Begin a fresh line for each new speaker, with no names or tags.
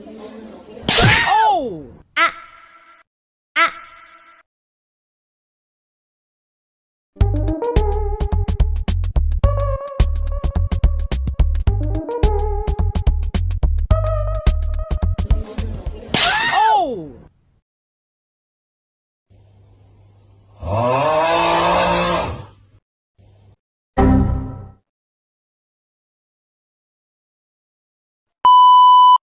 Oh!